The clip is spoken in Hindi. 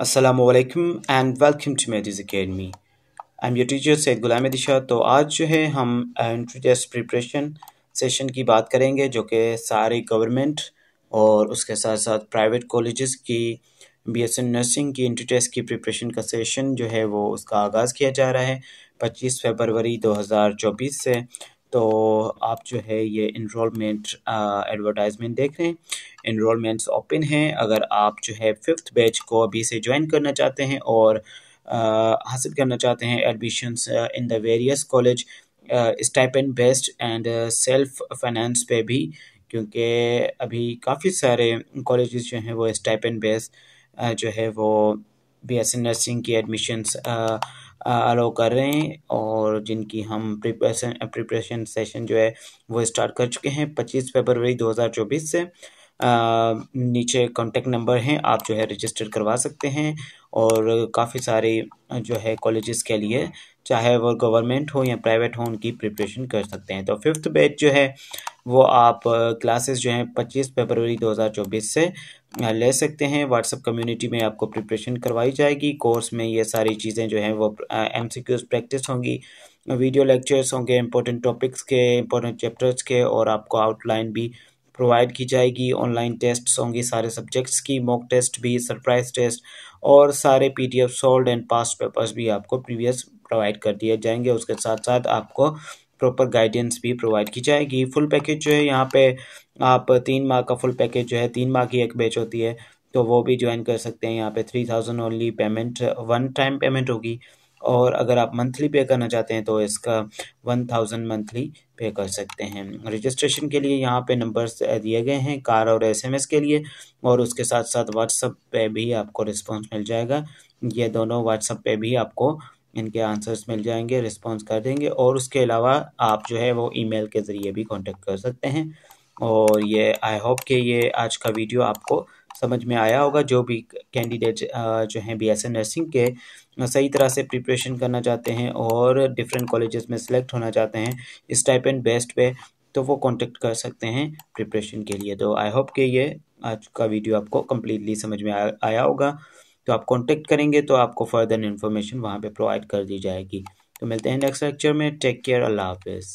Assalamu and welcome to to academy I am your teacher Syed Ghulam दिशा तो आज जो है हम एंट्री टेस्ट प्रिपरेशन सेशन की बात करेंगे, जो कि सारे गवर्नमेंट और उसके साथ साथ प्राइवेट कॉलेजेस की बी एस नर्सिंग की एंट्री टेस्ट की प्रिपरेशन का सेशन जो है वो उसका आगाज़ किया जा रहा है 25 फरवरी 2024 से। तो आप जो है ये इनरोलमेंट एडवर्टाइजमेंट देख रहे हैं। इनरोलमेंट्स ओपन हैं। अगर आप जो है फिफ्थ बैच को अभी से ज्वाइन करना चाहते हैं और हासिल करना चाहते हैं admissions in the various college stipend based and self finance पे भी, क्योंकि अभी काफ़ी सारे कॉलेजेस जो हैं वो स्टाइपेंड बेस्ड जो है वो बी एस नर्सिंग की एडमिशन्स अलाउ कर रहे हैं और जिनकी हम प्रिपरेशन प्रिपरेशन सेशन जो है वो स्टार्ट कर चुके हैं पच्चीस फरवरी 2024 से। आ, नीचे कॉन्टेक्ट नंबर हैं आप जो है रजिस्टर करवा सकते हैं और काफ़ी सारे जो है कॉलेजेस के लिए चाहे वो गवर्नमेंट हो या प्राइवेट हो उनकी प्रिपरेशन कर सकते हैं। तो फिफ्थ बैच जो है वो आप क्लासेस जो हैं पच्चीस फरवरी 2024 से ले सकते हैं। व्हाट्सएप कम्युनिटी में आपको प्रिपरेशन करवाई जाएगी। कोर्स में ये सारी चीज़ें जो हैं वो एम प्रैक्टिस होंगी। वीडियो लेक्चर्स होंगे इंपॉर्टेंट टॉपिक्स के इंपॉर्टेंट चैप्टर्स के और आपको आउटलाइन भी प्रोवाइड की जाएगी। ऑनलाइन टेस्ट होंगी सारे सब्जेक्ट्स की मॉक टेस्ट भी सरप्राइज़ टेस्ट और सारे P D F solve and past papers भी आपको प्रीवियस प्रोवाइड कर दिए जाएँगे। उसके साथ साथ आपको प्रॉपर गाइडेंस भी प्रोवाइड की जाएगी। फुल पैकेज जो है, यहाँ पे आप तीन माह का फुल पैकेज जो है, तीन माह की एक बैच होती है तो वो भी ज्वाइन कर सकते हैं। यहाँ पे three thousand only payment one time payment होगी, और अगर आप मंथली पे करना चाहते हैं तो इसका वन थाउज़ेंड मंथली पे कर सकते हैं। रजिस्ट्रेशन के लिए यहाँ पे नंबर्स दिए गए हैं कार और एसएमएस के लिए, और उसके साथ साथ व्हाट्सएप पे भी आपको रिस्पांस मिल जाएगा। ये दोनों व्हाट्सएप पे भी आपको इनके आंसर्स मिल जाएँगे, रिस्पॉन्स कर देंगे और उसके अलावा आप जो है वो ईमेल के ज़रिए भी कांटेक्ट कर सकते हैं। और ये आई होप कि ये आज का वीडियो आपको समझ में आया होगा, जो भी कैंडिडेट जो हैं बी एस नर्सिंग के, सही तरह से प्रिपरेशन करना चाहते हैं और डिफरेंट कॉलेजेस में सिलेक्ट होना चाहते हैं इस टाइप एंड बेस्ट पे तो वो कांटेक्ट कर सकते हैं प्रिपरेशन के लिए। तो आई होप कि ये आज का वीडियो आपको कम्प्लीटली समझ में आया होगा। तो आप कॉन्टेक्ट करेंगे तो आपको फर्दर इन्फॉर्मेशन वहाँ पर प्रोवाइड कर दी जाएगी। तो मिलते हैं नेक्स्ट लेक्चर में। टेक केयर अल्लाह हाफिज़